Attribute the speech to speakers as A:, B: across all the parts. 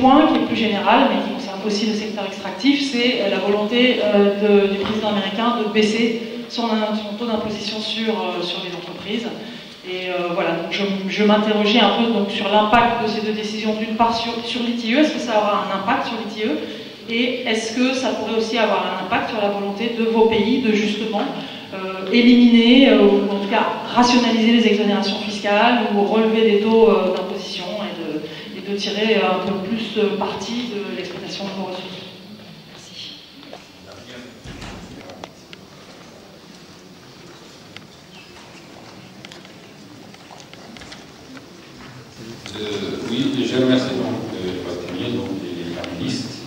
A: point, qui est plus général, mais qui concerne aussi le secteur extractif, c'est la volonté du président américain de baisser son, taux d'imposition sur, sur les entreprises. Et voilà, donc je, m'interrogeais un peu donc, sur l'impact de ces deux décisions, d'une part sur, sur l'ITIE, est-ce que ça aura un impact sur l'ITIE et est-ce que ça pourrait aussi avoir un impact sur la volonté de vos pays de justement euh, éliminer, euh, ou en tout cas rationaliser les exonérations fiscales ou relever des taux euh, et tirer un peu plus parti de l'exploitation de vos ressources Merci.
B: oui, je remercie donc le donc les panélistes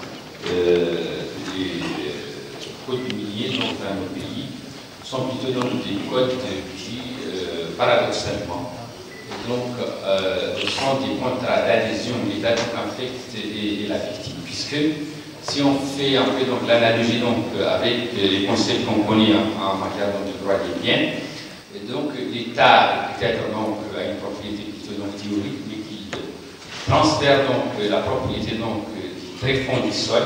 B: les codes miniers dans nos pays sont plutôt dans des codes qui, euh, paradoxalement, donc, euh, contrats d'adhésion de l'État fait et, la victime. Puisque si on fait un peu l'analogie donc, avec les concepts qu'on connaît en, matière de droit des biens, et donc l'État peut-être donc a une propriété plutôt donc, théorique, mais qui transfère donc la propriété donc, du très fond du sol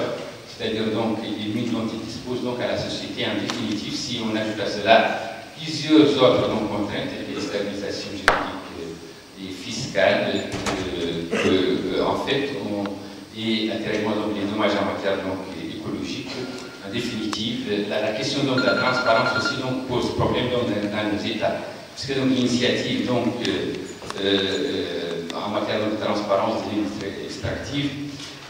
B: c'est-à-dire donc les limites dont il dispose donc à la société en définitive, si on ajoute à cela plusieurs autres donc, contraintes, la stabilisation juridique et fiscale, euh, euh, en fait, et naturellement donc les dommages en matière donc, écologique, en définitive, la, question donc, de la transparence aussi donc, pose problème donc, dans, nos États. Parce que donc l'initiative donc, euh, en matière de transparence de l'industrie extractive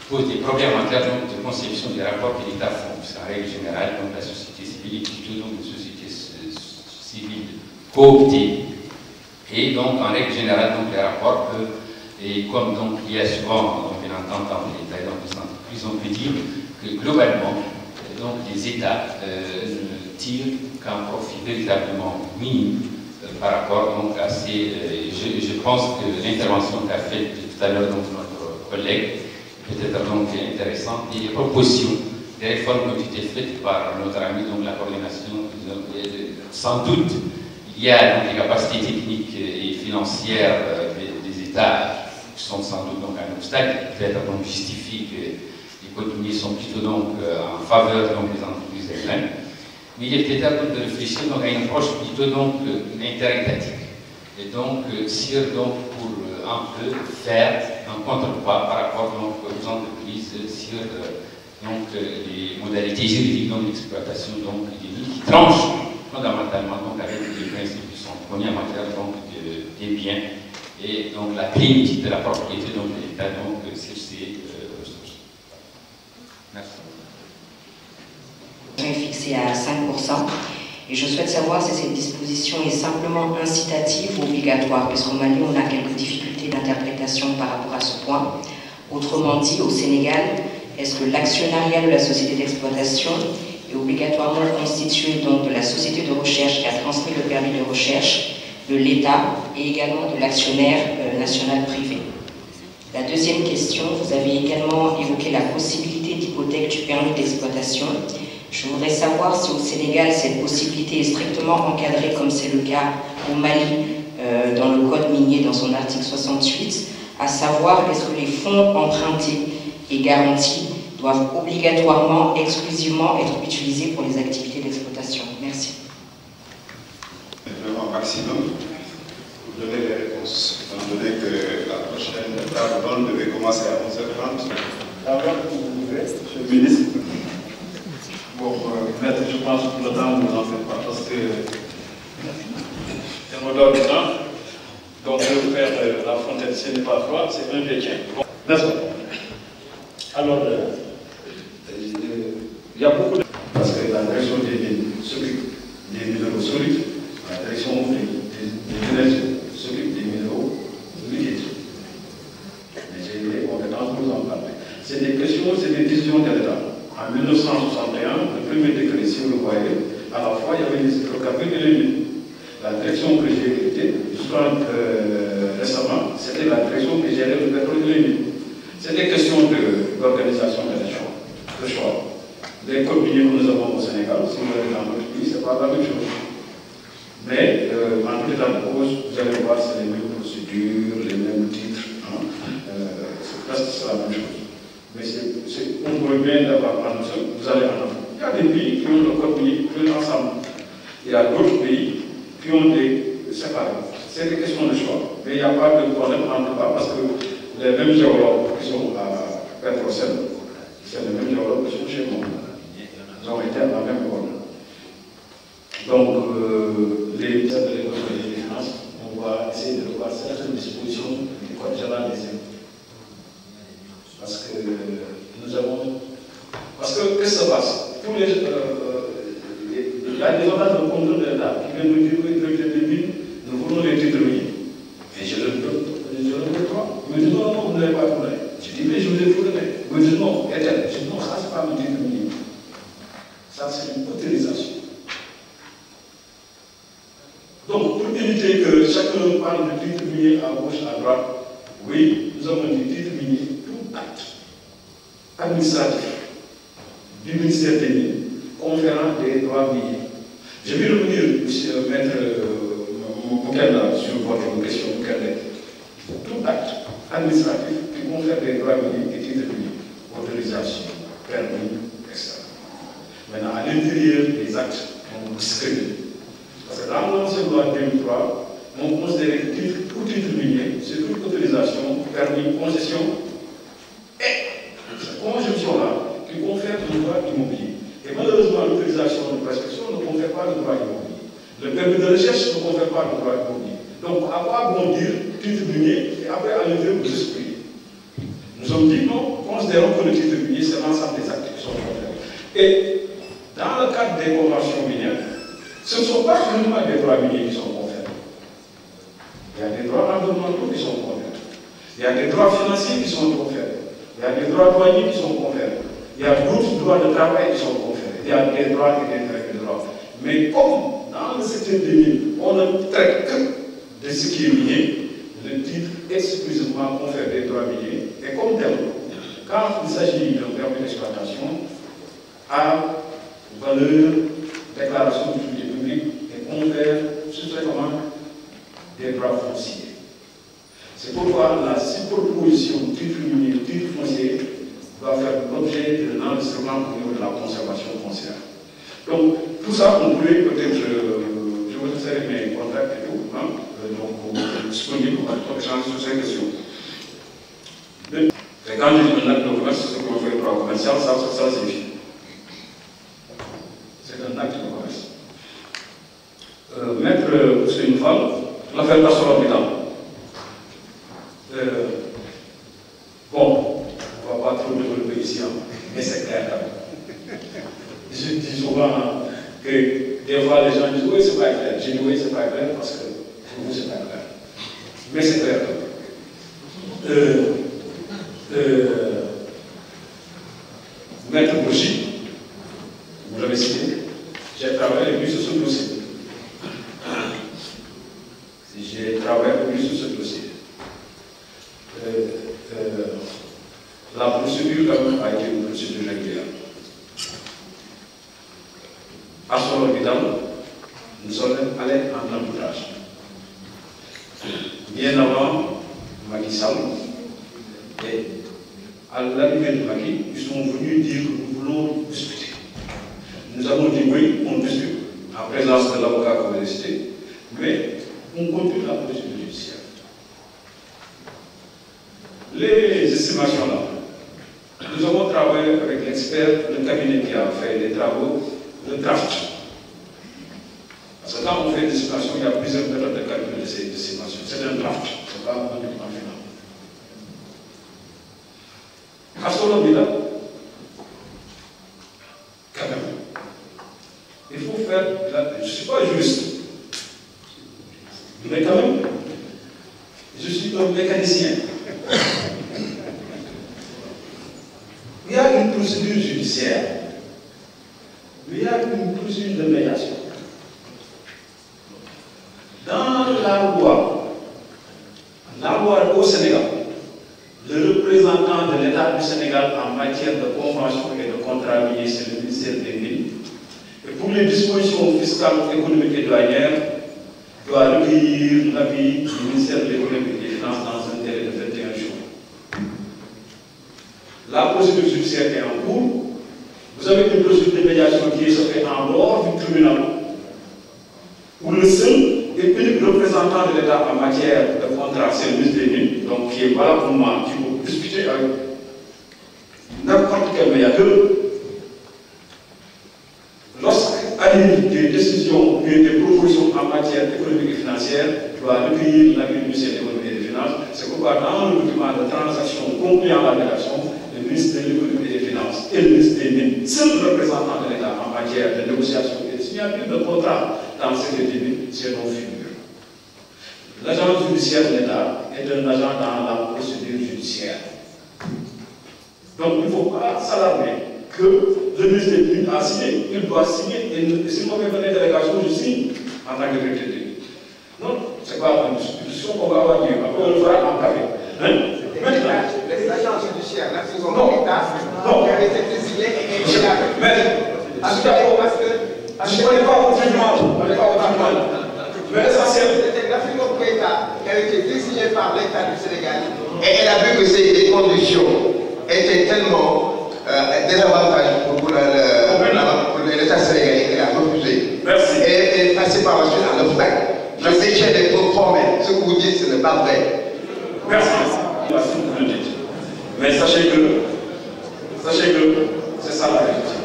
B: pose des problèmes en termes de conception des rapports que l'État font. En règle générale, donc la société civile est plutôt donc une société civile cooptée. Et donc, en règle générale, donc, les rapports peuvent, et comme donc, il y a souvent donc, une entente entre l'État et les entreprises, on peut dire que globalement, donc, les États euh, ne tirent qu'un profit véritablement minime euh, par rapport donc, à ces. Euh, je, pense que l'intervention qu'a faite tout à l'heure notre collègue peut-être donc intéressant, et les propositions des réformes qui ont été faites par notre ami, donc la coordination, sans doute, il y a donc, des capacités techniques et financières euh, des, États qui sont sans doute donc un obstacle, peut-être donc justifie que les codes sont plutôt donc euh, en faveur donc, des entreprises elles-mêmes. Mais il est peut-être de réfléchir donc, à une approche plutôt donc euh, interétatique. Et donc, sur donc, pour un peu faire un contrepoids par rapport donc, aux entreprises sur donc, les modalités juridiques d'exploitation donc, des qui tranchent fondamentalement donc, avec les principes qui sont connus en matière donc, des biens et donc la plénitude de la propriété donc, de l'État donc, sur ces euh, ressources. Merci.
C: Est fixé à 5%. Et je souhaite savoir si cette disposition est simplement incitative ou obligatoire, puisqu'au Mali, on a quelques difficultés d'interprétation par rapport à ce point. Autrement dit, au Sénégal, est-ce que l'actionnariat de la société d'exploitation est obligatoirement constitué donc de la société de recherche qui a transmis le permis de recherche, de l'État et également de l'actionnaire euh, national privé La deuxième question, vous avez également évoqué la possibilité d'hypothèque du permis d'exploitation. Je voudrais savoir si au Sénégal, cette possibilité est strictement encadrée, comme c'est le cas au Mali, euh, dans le Code minier, dans son article 68, à savoir est-ce que les fonds empruntés et garantis doivent obligatoirement, exclusivement être utilisés pour les activités d'exploitation Merci.
D: Vraiment maximum? Pour donner les réponses, étant donné que la prochaine table devait commencer à 11h30. Alors, vous voulez, Monsieur le ministre Bon, euh, maître, je pense que le temps, vous n'en faites pas, parce que elle me donne temps. Donc, je vais faire euh, la fontaine, ce n'est pas froid, c'est un véhicule. Bon, n'est-ce pas? Alors, euh, il y a beaucoup de. Parce que la direction des s'occupe des minéraux solides, la direction des, des énergies s'occupe des minéraux liquides. Mais j'ai des compétences pour en parler. C'est des questions, c'est des décisions de l'État. En 1961, le premier décret, si vous le voyez, à la fois il y avait les hydrocarbures et les mines. La direction que j'ai héritée, jusqu'à euh, récemment, c'était la direction qui gérait le pétrole et les mines. C'est des questions d'organisation de, de, choix. De choix. Nous avons au Sénégal, si vous allez dans notre pays, ce n'est pas la même chose. Mais euh, en état de cause, vous allez voir, c'est les mêmes procédures. les mêmes titres. Hein. Euh, c'est presque la même chose. Mais on pourrait bien d'avoir en vous allez en Afrique. Il y a des pays qui ont le code minier ensemble. Il y a d'autres pays qui ont des séparés. C'est des questions de choix. Mais il n'y a pas de problème en tout cas parce que les mêmes géologues qui sont à Petrocène, c'est les mêmes géologues qui sont chez moi. Ont été à la même école. Donc, euh, les ministères de l'économie et des finances, on va essayer de revoir certaines dispositions du Code général. Parce que nous avons. Parce que qu'est-ce qui se passe? Tous les, euh, Il y a des ordres de contrôle de l'État qui viennent nous dire que mines, nous voulons les titres miniers. Et je le veux pas. Disent non, non, vous n'avez pas tourné. Je dis mais je vous ai me disent non, Étel. Je dis non, ça c'est pas mon titre minier. Ça c'est une Donc, pour éviter que chacun parle de titre minier à gauche, à droite, oui, nous avons dit titre minier, tout acte administratif du ministère des Mines conférant des droits miniers. Je vais revenir, monsieur, maître euh, sur votre question, Tout acte administratif qui confère des droits miniers et titres miniers, autorisation, permis, etc. Maintenant, à l'intérieur des actes, on discrimine. Parce que dans l'ancienne loi 2003, on considérait que titre ou titre minier, c'est toute autorisation, permis, concession et cette conjonction-là qui confère le droit immobilier. Et de prescription ne confère pas le droit immobilier. Le permis de recherche ne confère pas le droit immobilier. Donc, à quoi bon dire titre minier et après à lever vous esprits? Nous avons dit non, considérons que le titre minier, c'est l'ensemble des actes qui sont conférés. Et dans le cadre des conventions minières, ce ne sont pas uniquement des droits miniers qui sont conférés. Il y a des droits environnementaux qui sont conférés. Il y a des droits financiers qui sont conférés. Il y a des droits douaniers qui sont conférés. Il y a d'autres droits de travail qui sont conférés. Il y a des droits et des droits. Mais comme dans le secteur des mines, on ne traite que de ce qui est minier, le titre exclusivement confère des droits miniers. Et comme tel, quand il s'agit d'un permis d'exploitation, à valeur, déclaration de et confère successivement des droits fonciers. C'est pourquoi la superposition titre minier, titre foncier doit faire l'objet d'un enregistrement au niveau de la. Donc, tout ça, on pourrait peut-être, euh, je vous laisserai mes contacts et tout, hein, euh, donc disponible pour échanger sur ces questions. Et quand je dis un acte de commerce, c'est ce qu'on fait pour la commercial, ça, ça, signifie. C'est un acte de commerce. Euh, mettre sur une femme, l'affaire passe sur l'hôpital. Euh, bon, on ne va pas trop développer ici, hein, mais c'est clair Je dis souvent que des fois les gens disent oui, c'est pas clair. Je dis oui, c'est pas clair parce que pour vous, c'est pas clair. Mais c'est clair. Euh, euh, Maître Bougie, vous l'avez cité, j'ai travaillé avec lui sur ce dossier. J'ai travaillé avec lui sur ce dossier. Euh, euh, la procédure a été une procédure régulière. À son évidemment, nous sommes allés en arbitrage. Bien avant Macky Sall, et à l'arrivée de Macky, ils sont venus dire que nous voulons discuter. Nous avons dit oui, on discute, en présence de l'avocat qu'on mais on continue la procédure judiciaire. Les estimations là, nous avons travaillé avec l'expert, le cabinet qui a fait les travaux, le draft. Parce que quand on fait des estimations, il y a plusieurs méthodes de calcul de ces estimations. C'est un draft, ce n'est pas un document final. À ce moment-là, quand même, il faut faire, je ne suis pas juriste, mais quand même, je suis un mécanicien. Il y a une procédure judiciaire, il y a une procédure de médiation. Dans la loi, la loi au Sénégal, le représentant de l'État du Sénégal en matière de convention et de contrat minier, c'est le ministère des Mines. Et pour les dispositions fiscales, économiques et douanières, doit recueillir l'avis du ministère de l'économie finances dans un délai de 21 jours. La procédure judiciaire est en cours. Vous avez une procédure de médiation qui se fait en dehors du tribunal, où le seul et unique représentant de l'État en matière de contrat, c'est le ministre des Mines, donc qui est valable pour moi, qui peut discuter avec n'importe quel médiateur. Lorsqu'arrivent des décisions ou des propositions en matière économique et financière, doit recueillir l'avis du ministère de l'économie et des finances. C'est pourquoi dans le document de transaction concluant la délégation, le ministre de l'économie des finances des Mines, seul représentant de l'État en matière de négociation et de signature de contrat dans le secteur des mines, c'est nos figures. L'agent judiciaire de l'État est un agent dans la procédure judiciaire. Donc il ne faut pas s'alarmer que le ministre des Mines a signé, il doit signer, et si on fait venir délégation, je signe en tant que des Non, c'est pas une discussion qu'on va avoir Après, on le fera en café. Hein?
E: Maintenant, les agents judiciaires, là, ils ont l'État, qui avait été désigné et qui est
D: Mais,
E: parce que.
D: je ne connais pas votre tribunal, je ne pas votre tribunal. Mais l'essentiel.
E: C'était Nafino Keita qui avait été désigné par l'État du Sénégal et elle a vu que ces conditions étaient tellement euh, désavantageuses pour, pour l'État sénégalais qu'elle a refusé.
D: Merci.
E: Et elle est passée par la suite à l'OFNAC. Je détiens des preuves formelles. Ce que vous dites, ce n'est pas vrai.
D: Merci. Merci pour le dites. Mais sachez que, sachez que c'est ça la vérité.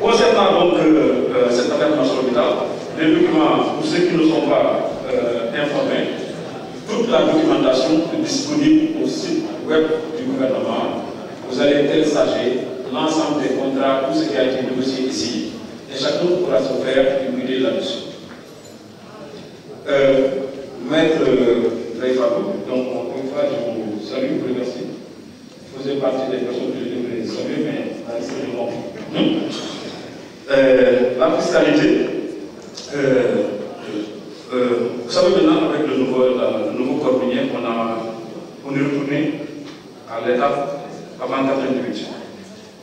D: Concernant donc euh, cette affaire nationale, les documents, pour ceux qui ne sont pas euh, informés, toute la documentation est disponible au site web du gouvernement. Vous allez télécharger l'ensemble des contrats, tout ce qui a été négocié ici, et chacun pourra se faire une idée là-dessus. Euh, Maître Reifakou, donc encore une fois, je vous salue, vous remercie. Vous faisiez partie des personnes que je devrais saluer, mais là, c'est le moment. Euh, la fiscalité, euh, euh, vous savez maintenant avec le nouveau, la, le nouveau corps minier, on, a, on est retourné à l'étape avant 88.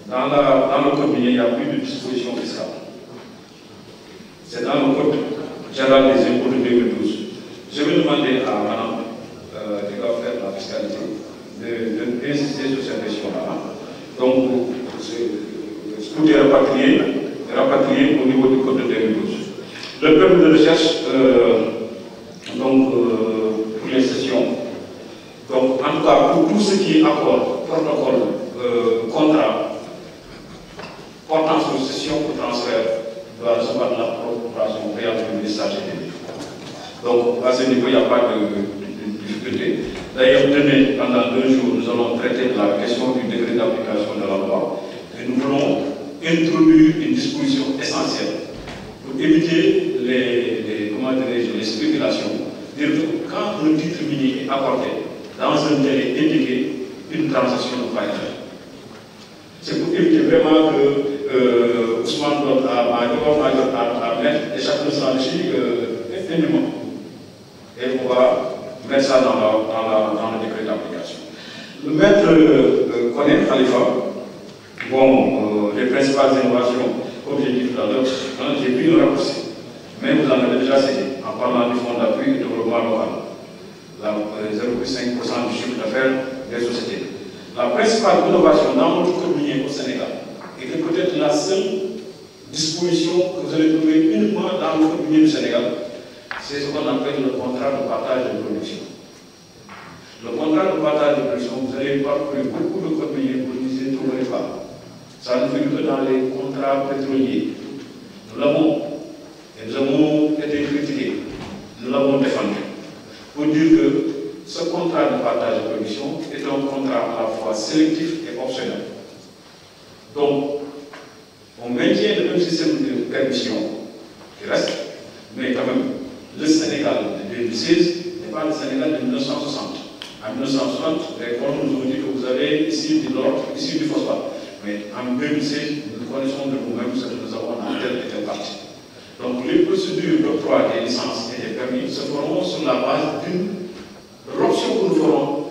D: Dans, la, dans le code minier, il n'y a plus de disposition fiscale. C'est dans le code général des impôts de 2012. Je vais demander à Madame euh, qui va faire la fiscalité d'insister sur cette question-là. Donc, tout est rapatrié, rapatrié au niveau du code de 2012. Le permis de recherche, euh, donc, euh, pour les sessions, donc, en tout cas, pour tout ce qui est accord, protocole, euh, contrat, portant sur session ou transfert, doit recevoir de la procuration préalable du ministère des Donc, à ce niveau, il n'y a pas de, de, de difficulté. D'ailleurs, demain, pendant deux jours, nous allons traiter de la question du décret d'application de la loi et nous voulons introduire une disposition essentielle pour éviter les, les, comment les spéculations. Dire que quand un titre minier est accordé dans un délai indiqué, une transaction ne va pas être faite. C'est pour éviter vraiment que euh, Ousmane donne à Major, Major à, à mettre et chacun s'enrichit euh, infiniment. Et on va mettre ça dans, la, dans, la, dans le décret d'application. Le maître euh, connaît Khalifa. Bon, les principales innovations, dit tout à l'heure, j'ai pris le raccourci. Mais vous en avez déjà cité en parlant du fonds d'appui et développement local. 0,5% du chiffre d'affaires des sociétés. La principale innovation dans notre communion au Sénégal que peut-être la seule disposition que vous allez trouver uniquement dans le communion du Sénégal, c'est ce qu'on appelle le contrat de partage de production. Le contrat de partage de production, vous allez parcourir beaucoup de codes pour ne trouverez pas. Ça ne figure que dans les contrats pétroliers. Nous l'avons, et nous avons été critiqués, nous l'avons défendu, pour dire que ce contrat de partage de production est un contrat à la fois sélectif et optionnel. Donc, on maintient le même système de permission qui reste, mais quand même, le Sénégal de 2016 n'est pas le Sénégal de 1960. En 1960, les colons nous ont dit que vous avez ici du l'or, ici du phosphate. Mais en 2016, nous connaissons de nous-mêmes ce que nous avons en tête et partie. Donc les procédures d'octroi des licences et des permis se feront sur la base d'une l'option que nous ferons,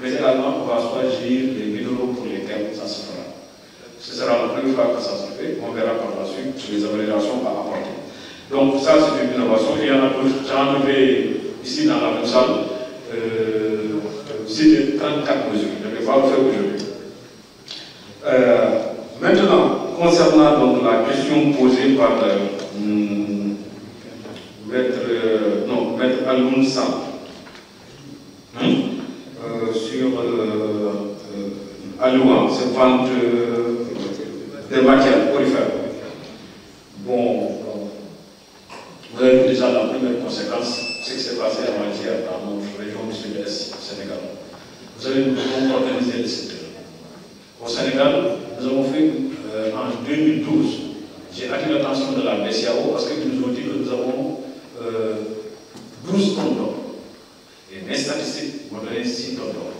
D: mais également on va choisir les minéraux pour lesquels ça se fera. Ce sera la première fois que ça se fait, on verra par la suite les améliorations à apporter. Donc ça c'est une innovation, il y en a d'autres, j'en avais ici dans la même salle, euh, citer 34 mesures. Je ne vais pas le faire aujourd'hui. Maintenant, concernant donc la question posée par euh, hmm, maître, euh, non, Almoun hein, euh, sur euh, Alouan, cette vente des matières orifères. Bon, vous avez vu déjà la première conséquence, ce qui s'est passé en matière dans notre région du sud-est Sénégal. Vous avez nous organiser le secteur. Au Sénégal, nous avons fait euh, en 2012, j'ai attiré l'attention de la BCAO parce qu'ils nous ont dit que nous avons euh, 12 tonnes d'or. Et mes statistiques m'ont donné 6 tonnes d'or.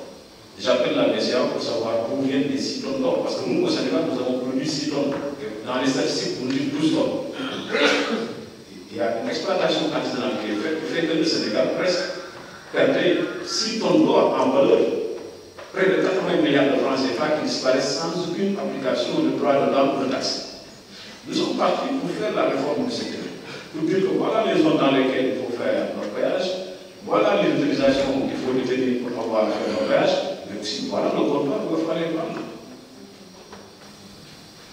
D: J'appelle la BCAO pour savoir viennent les 6 tonnes d'or. Parce que nous, au Sénégal, nous avons produit 6 tonnes. Dans les statistiques, nous dites 12 tonnes. Il y a une exploitation artisanale qui est faite, qui fait que le Sénégal presque perdait 6 tonnes d'or en valeur. Près de 80 milliards de francs CFA qui disparaissent sans aucune application de droit de l'homme de taxe. Nous sommes partis pour faire la réforme du secteur. Pour dire que voilà les zones dans lesquelles il faut faire notre voyage, voilà les autorisations qu'il faut détenir pour pouvoir faire notre voyage, mais aussi voilà le comptoir où il faut aller prendre.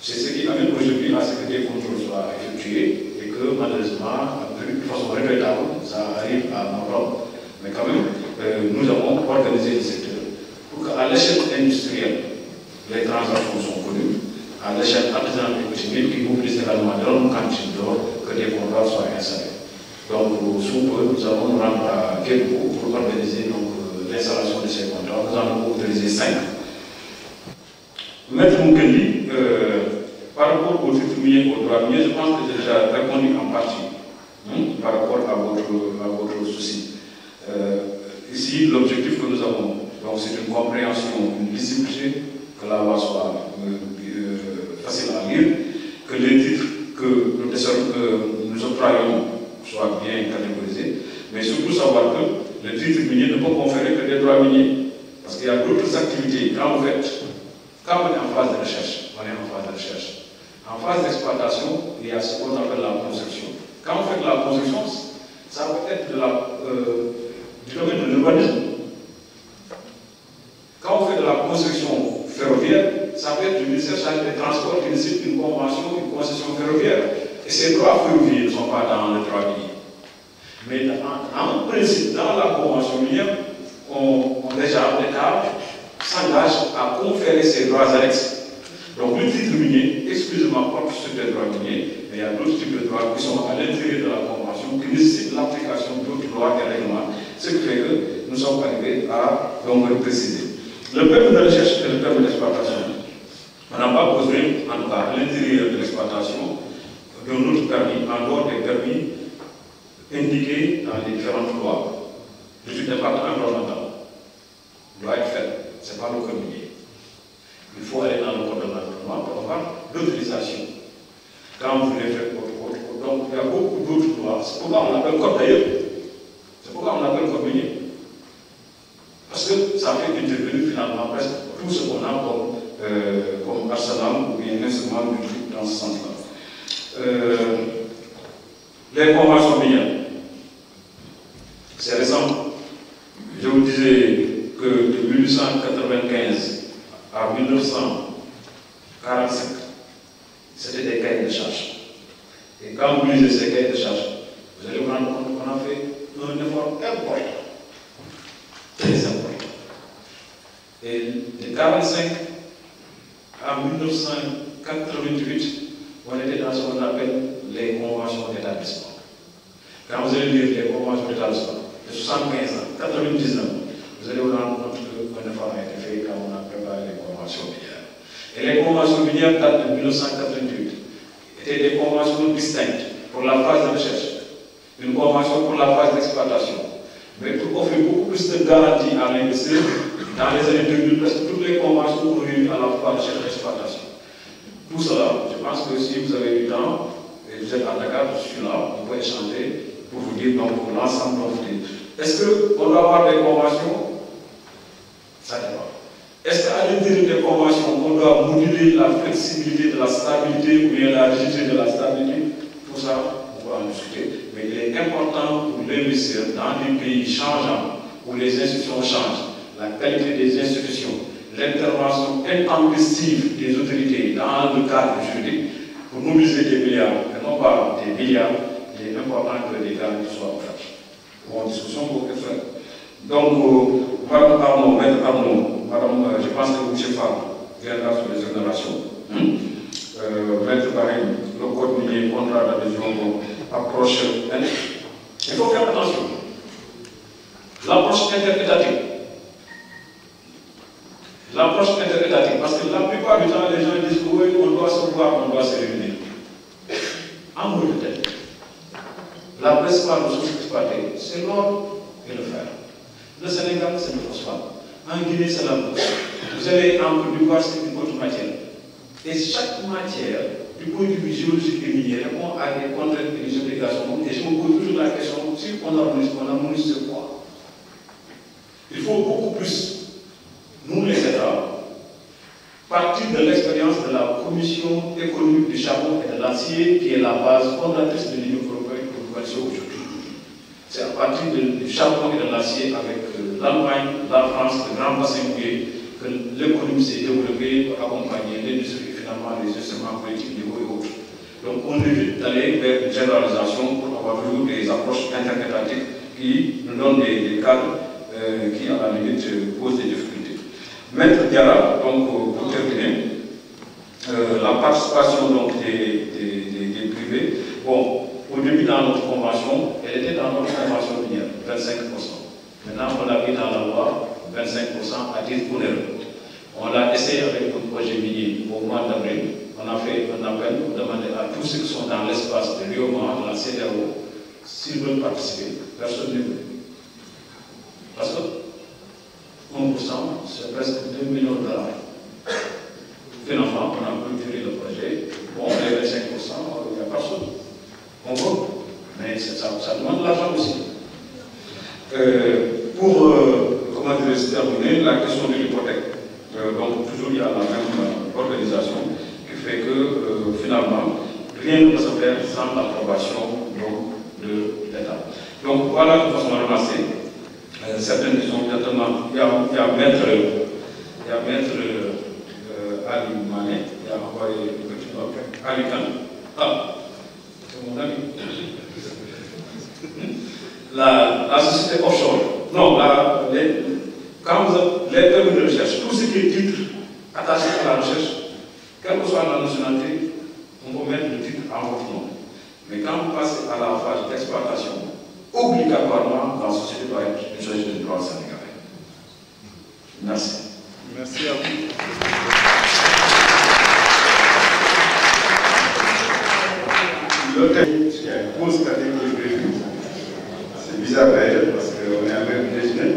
D: C'est ce qui amène aujourd'hui que des contrôles soient effectués et que malheureusement, de façon regrettable, ça arrive à Maroc. Mais quand même, euh, nous avons organisé le qu'à l'échelle industrielle, les transactions sont connues, à l'échelle artisanale et coutumière, qui mobilise également longues quantités d'or, que des contrats soient installés. Donc, sous peu, nous allons nous rendre à Kédougou pour organiser l'installation de ces contrats. Nous allons autoriser 5. Maître Moukendi, euh, par rapport au titre minier, au droit je pense que j'ai déjà répondu en partie hein, par rapport à votre, à votre souci. Euh, ici, l'objectif que nous avons, donc c'est une compréhension, une visibilité, que la loi soit euh, facile à lire, que les titres que nous, que nous octroyons soient bien catégorisés, mais surtout savoir que le titre minier ne peut conférer que des droits miniers. Parce qu'il y a d'autres activités. Quand vous quand on est en phase de recherche, on est en phase de recherche. En phase d'exploitation, il y a ce qu'on appelle la construction. Quand vous faites la construction, ça peut être de la, euh, du domaine de l'urbanisme. Construction ferroviaire, ça peut être du ministère chargé des transports qui décide une convention, une concession ferroviaire. Et ces droits ferroviaires ne sont pas dans le minier. Mais en, principe, dans la convention minière, on, on déjà l'État s'engage à conférer ces droits annexes. Donc le titre minier, exclusivement porte sur les droits miniers, mais il y a d'autres types de droits qui sont à l'intérieur de la convention, qui nécessitent l'application d'autres lois et règlements, ce qui fait que nous sommes arrivés à donc, le préciser. Le permis de recherche et le permis d'exploitation, on n'a pas besoin, en tout cas l'intérieur de l'exploitation, d'un autre permis, en dehors des permis indiqués dans les différentes lois. Je suis département environnemental, doit être fait, ce n'est pas le minier. Il faut aller dans le code de l'environnement pour avoir l'autorisation. Quand vous voulez faire votre code, donc il y a beaucoup d'autres lois. C'est pourquoi on appelle code d'ailleurs. C'est pourquoi on appelle code minier. Parce que ça fait intervenir finalement presque tout ce qu'on a comme, euh, comme arsenal ou bien instrument du truc dans ce sens-là. Euh, les conventions minières, c'est récent. Je vous disais que de 1895 à 1945, c'était des cahiers de charges. Et quand vous lisez ces cahiers de charges, vous allez vous rendre compte qu'on a fait un effort important, très important. Et de 1945 à 1988, on était dans ce qu'on appelle les conventions d'établissement. Quand vous allez lire les conventions d'établissement, de 75 ans, 99, vous allez vous rendre compte qu'un effort a été fait quand on a préparé les conventions minières. Et les conventions minières datent de 1988. Étaient des conventions distinctes pour la phase de recherche, une convention pour la phase d'exploitation, mais pour offrir beaucoup de à l'investisseur dans les années 2000, presque toutes les conventions pour réunir à la fois recherche et exploitation. Tout cela, je pense que si vous avez du temps, et vous êtes à Dakar, je suis là, on peut échanger pour vous dire donc l'ensemble dont vous dites. Est-ce qu'on doit avoir des conventions? Ça dépend. Est-ce qu'à l'intérieur des conventions, on doit moduler la flexibilité de la stabilité ou bien la rigidité de la stabilité? Tout ça, on va en discuter. Mais il est important pour l'investisseur dans des pays changeants, où les institutions changent, la qualité des institutions, l'intervention intempestive des autorités dans le cadre juridique, pour mobiliser des milliards, et non pas des milliards, il est important que les garanties soient offertes. Bon, discussion pour que faire. Donc, euh, Madame Arnaud, Maître Arnaud, Madame, euh, je pense que M. Favre viendra sur les générations. Euh, Maître Barine, le code minier, contrat d'adhésion, approche. Il faut faire attention. L'approche interétatique. L'approche interétatique, parce que la plupart du temps, les gens disent oui, on doit se voir, on doit se réunir. En Mauritanie, la principale ressource exploitée, c'est l'or et le fer. Le Sénégal, c'est le phosphate. En Guinée, c'est la bourse. Vous avez en Côte d'Ivoire, c'est une autre matière. Et chaque matière, du point de vue géologique et minier, répond à des contraintes et des obligations. Et je me pose toujours la question, si on harmonise, on harmonise ce Il faut beaucoup plus, nous les États, partir de l'expérience de la Commission économique du charbon et de l'acier, qui est la base fondatrice de l'Union européenne pour aujourd'hui. C'est à partir du charbon et de l'acier avec euh, l'Allemagne, la France, le grand bassin que l'économie s'est développée pour accompagner l'industrie et finalement les instruments politiques niveau et autres. Donc on évite d'aller vers une généralisation pour avoir toujours des approches interprétatives qui nous donnent des cadres euh, qui, à la limite, posent des difficultés. Maître Diara, donc pour terminer, euh, la participation donc, des, des, des, privés, bon, au début, dans notre convention, elle était dans notre convention minière, 25%. Maintenant, on l'a mis dans la loi, 25% à titre onéreux. On l'a essayé avec le projet minier au mois d'avril. On a fait un appel pour demander à tous ceux qui sont dans l'espace de l'UOMA, de la CDAO, s'ils veulent participer. Personne ne veut. Parce que 1%, c'est presque 2 millions de dollars. Finalement, on a clôturé le projet. Bon, les 25%, il n'y a personne on veut, mais ça, demande de l'argent aussi. Euh, pour, euh, comment dire, terminer, la question de l'hypothèque. Euh, donc, toujours, il y a la même organisation qui fait que, finalement, rien ne peut se faire sans l'approbation de l'État. Donc, voilà de façon à ramasser. certaines sont certainement, il y a, il y a maître, il y a maître Ali Mané, il a envoyé le petit document, Ali Khan. Ah, mon ami. La, la, société offshore, non, la, les, quand vous avez les permis de recherche, tout ce qui est titre attaché à la recherche, quelle que soit la nationalité, on peut mettre le titre en votre nom. Mais quand vous passez à la phase d'exploitation, obligatoirement, la société doit être une société de droit sénégalais. Merci.
F: Merci à vous.
G: L'autre, il y a une grosse catégorie prévue. C'est bizarre d'ailleurs parce qu'on est à même déjeuner.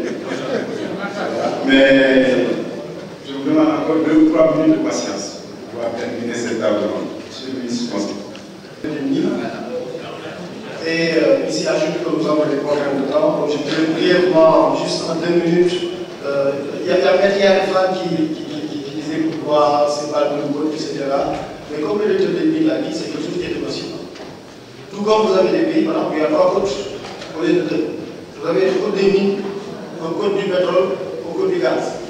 G: Mais je vous demande encore deux ou trois minutes de patience pour terminer cette table ronde. Monsieur le ministre conseil.
H: Et euh, ici, ajoute que nous avons des problèmes de temps. Donc, je dirais brièvement, juste en deux minutes, euh, il y a, il y a des femmes qui, qui, qui, qui disaient pourquoi c'est pas le code, etc. Mais comme le directeur des pays l'a dit, c'est quelque chose qui est possible. Tout comme vous avez des pays, par exemple, il y a trois codes au lieu de deux. Vous avez le code des mines, un code du pétrole, un code du gaz.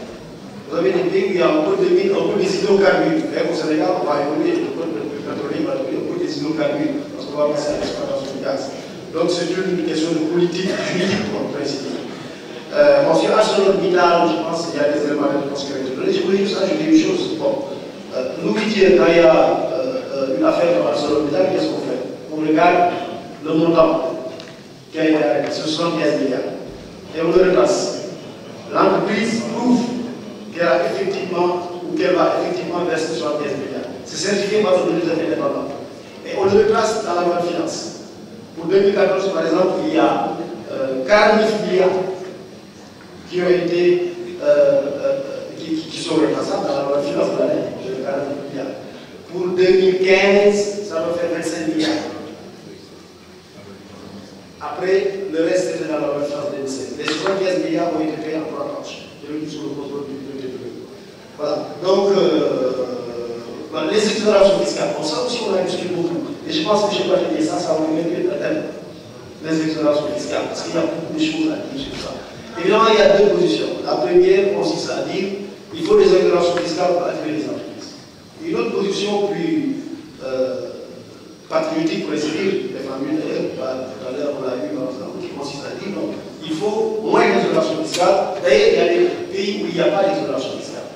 H: Vous avez des pays où il y a un code des mines, un code des hydrocarbures. Et au Sénégal, on va évoluer, le code du pétrole va devenir un code des hydrocarbures, parce qu'on va passer à l'exploitation du gaz. Donc c'est une question de politique juridique, en principe. Euh, sur ArcelorMittal, je pense qu'il y a des éléments de donnés. Je voulais juste ajouter une chose. Bon, euh, nous, quand il y a euh, une affaire comme ArcelorMittal, qu'est-ce qu'on fait? On regarde le montant qui a été arrêté, ce 75 milliards, et on le retrace. L'entreprise prouve qu'elle a effectivement, ou qu'elle va effectivement verser 75 milliards. C'est certifié par le ministère indépendant. Et on le retrace dans la loi de finances. Pour 2014, par exemple, il y a euh, 49 milliards qui ont été, euh, euh, qui, sont retraçables dans la loi de finances de l'année, 49 milliards. Pour 2015, ça va faire 25 milliards. Après, le reste était dans la loi de finances 2016. Les 75 milliards ont été payés en trois tranches. Je le sous le contrôle du. Voilà. Donc, euh, les exonérations fiscales, bon, ça aussi on a. Et je pense que je vais pas dire ça, ça va mettre thème. les exonérations fiscales, parce qu'il y a beaucoup de choses à dire sur ça. Évidemment, il y a deux positions. La première consiste à dire qu'il faut des exonérations fiscales pour attirer les entreprises. Une autre position plus euh, patriotique, pour essayer défendue d'ailleurs, tout à l'heure on l'a par exemple, qui consiste à dire il faut moins d'exonération fiscale. D'ailleurs, il y a des pays où il n'y a pas d'exonération fiscale.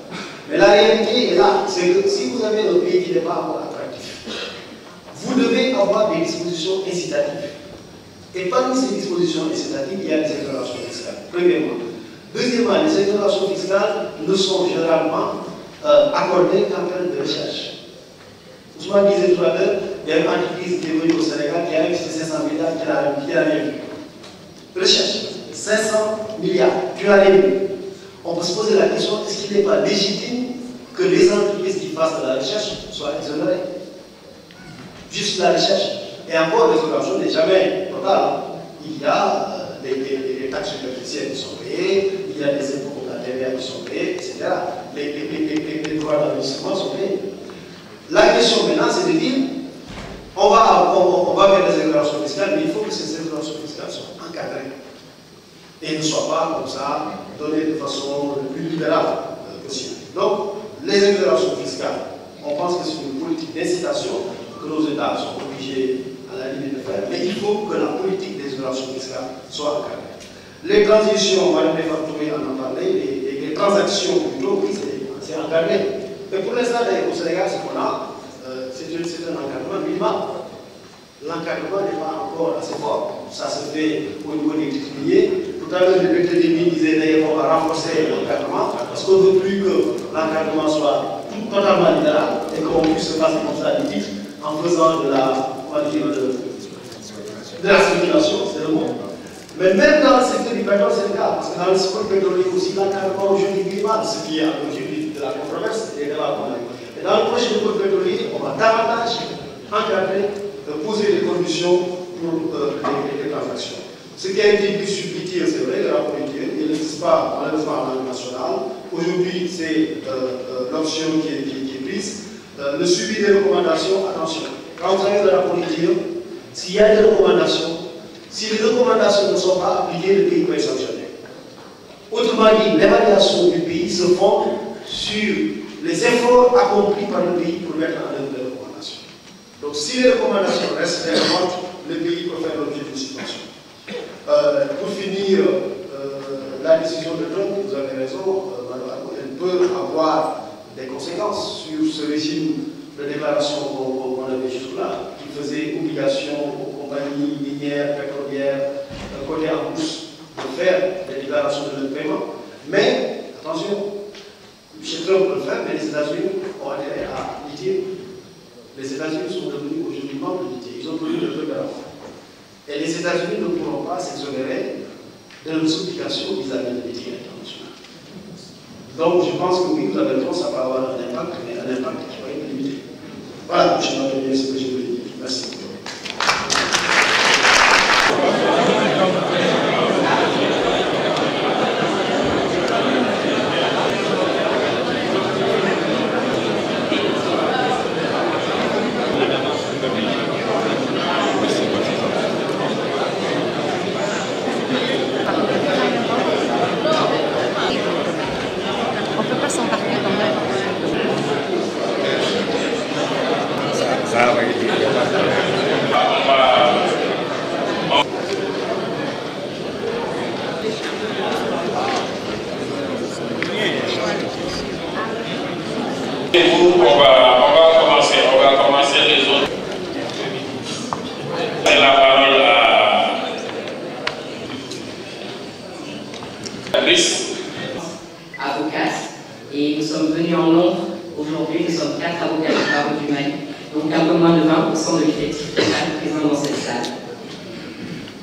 H: Mais la réalité est là, c'est que si vous avez un pays qui n'est pas vous devez avoir des dispositions incitatives. Et parmi ces dispositions incitatives, il y a les exonérations fiscales, premièrement. Deuxièmement, les exonérations fiscales ne sont généralement euh, accordées qu'en termes de recherche. Ousmane disait tout à il y a une entreprise qui est venue au Sénégal qui a investi 500 milliards qui n'a rien vu. Recherche, 500 milliards, tu n'as rien vu. On peut se poser la question, est-ce qu'il n'est pas légitime que les entreprises qui fassent de la recherche soient exonérées? Juste la recherche. Et encore, l'exonération n'est jamais totale. Il y a euh, les, taxes superficielles qui sont payées, il y a des impôts TVA qui sont payés, etc. Les, droits d'investissement sont payés. La question maintenant, c'est de dire, on va, on, va faire des exonérations fiscales, mais il faut que ces exonérations fiscales soient encadrées et ne soient pas comme ça données de façon le plus libérale euh, possible. Donc, les exonérations fiscales, on pense que c'est une politique d'incitation nos États sont obligés à la limite de faire, mais il faut que la politique des exonérations fiscales soit encadrée. Les transitions, Mme Touré en a parlé, les, les transactions plutôt, c'est encadré. Mais pour l'instant, au Sénégal, ce qu'on a, euh, c'est un encadrement minimal. L'encadrement n'est pas encore assez fort. Ça se fait au niveau des titres Tout à l'heure, le directeur des mines disait d'ailleurs qu'on va renforcer l'encadrement parce qu'on ne veut plus que l'encadrement soit totalement libéral et qu'on puisse se passer comme ça des titres en faisant de la, dire, de, la spéculation, c'est le mot. Mais même dans le secteur du pétrole, c'est le cas, parce que dans le secteur pétrolier aussi, l'encadrement aujourd'hui est minimal, ce qui est aujourd'hui la controverse et débats qu'on a Et dans le prochain code pétrolier, on va davantage encadrer, euh, poser des conditions pour euh, les, transactions. Ce qui a été dit sur c'est vrai, le rapport il n'existe pas malheureusement en langue nationale. Aujourd'hui, c'est euh, l'option qui, qui, est prise. Le suivi des recommandations, attention, quand vous avez le rapport s'il y a des recommandations, si les recommandations ne sont pas appliquées, le pays peut être sanctionné. Autrement dit, l'évaluation du pays se fonde sur les efforts accomplis par le pays pour mettre en œuvre les recommandations. Donc si les recommandations restent relevantes, le pays peut faire l'objet d'une situation. Euh, pour finir, euh, la décision de Trump, vous avez raison, euh, elle peut avoir des conséquences sur ce régime de déclaration qu'on avait jusque-là, qui faisait obligation aux compagnies minières, pétrolières, côté en bourse, de faire des déclarations de paiement. Mais, attention, M. Trump peut le faire, mais les États-Unis ont intérêt à dire les États-Unis sont devenus aujourd'hui membres de l'ITIE. Ils ont produit le truc à. Et les États-Unis ne pourront pas s'exonérer de leurs obligations vis-à-vis de international. Donc, je pense que oui, vous avez raison, ça va avoir un impact, mais un impact qui va être limité. Voilà, je m'en ce que je voulais dire. Merci.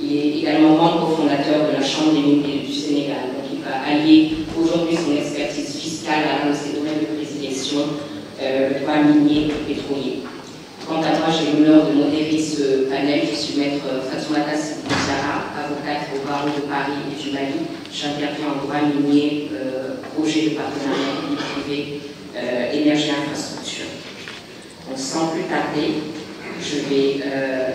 C: Il est également membre fondateur de la Chambre des miniers du Sénégal. Donc il va allier aujourd'hui son expertise fiscale à l'un de ses domaines de prédilection, euh, le droit minier et pétrolier. Quant à moi, j'ai l'honneur de modérer ce panel. Je suis maître Fatoumata Siboussara, avocate au barreau de Paris et du Mali. J'interviens en droit minier, euh, projet de partenariat public-privé, euh, énergie infrastructure. Donc, sans plus tarder, je vais euh,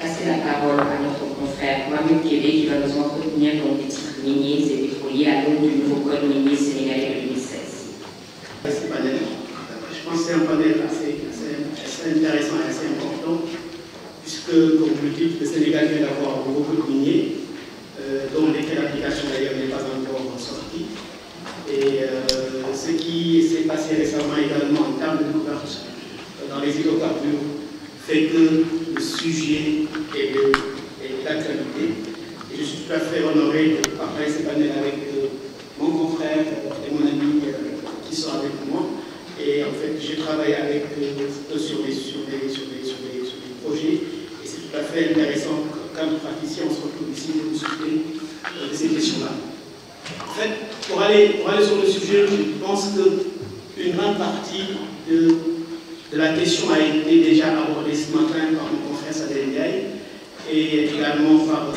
C: passer la parole à notre confrère Mohamed Kébé qui va nous entretenir donc, des titres miniers et pétroliers à l'aune du nouveau code minier sénégalais de 2016.
I: Merci panel. Je pense que c'est un panel assez, intéressant et assez important, puisque, comme vous le dites, le Sénégal vient d'avoir un nouveau code minier, euh, dont l'application d'ailleurs n'est pas encore sortie. Et euh, ce qui s'est passé récemment également en termes de couverture dans les hydrocarbures fait que sujet est d'actualité. Et je suis tout à fait honoré de partager ce panel avec euh, mon confrère et mon ami qui sont avec moi. Et en fait, j'ai travaillé avec eux sur des, sur, des, sur, des, sur, des, sur des projets. Et c'est tout à fait intéressant quand praticien, on se retrouve ici pour discuter de ces questions-là. En fait, pour aller, pour aller sur le sujet, je pense qu'une grande partie de, de, la question a été déjà abordée ce matin